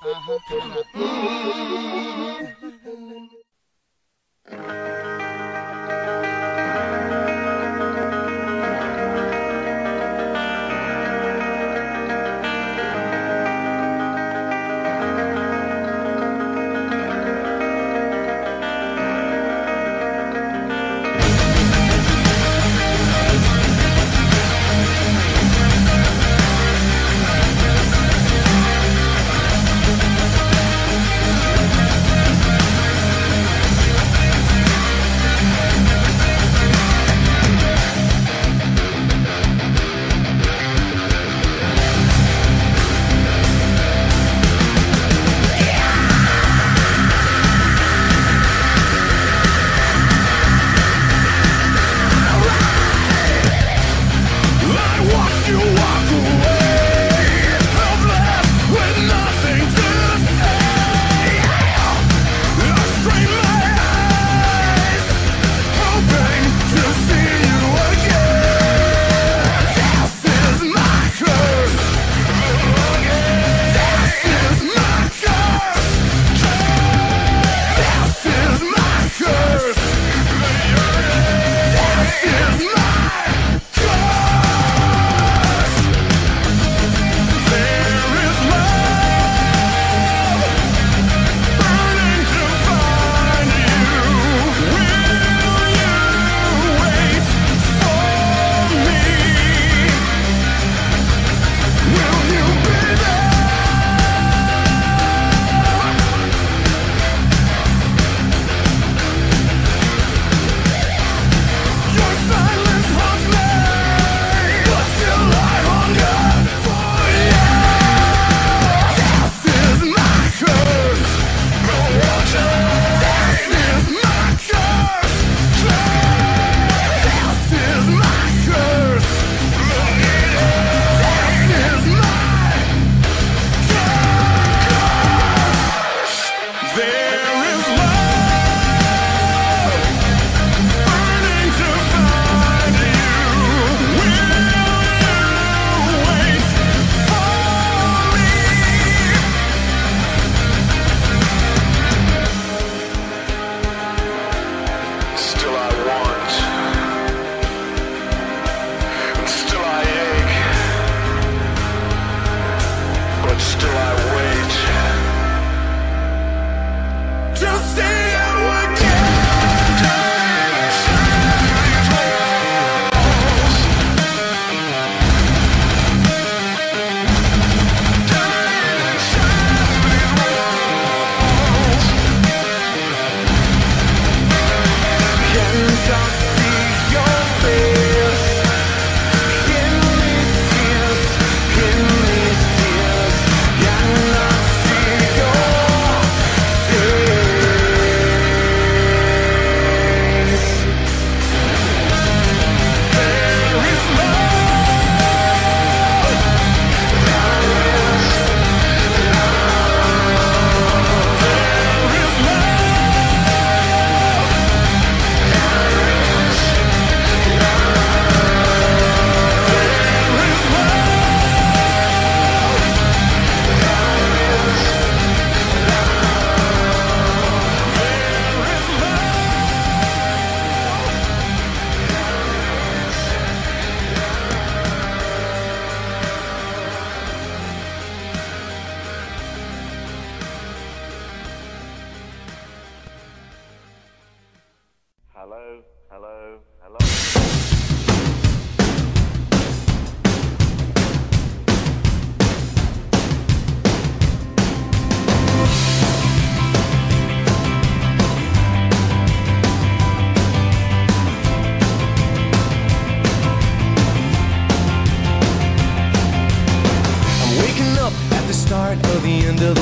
Ajá, Hello, hello, start of the end of the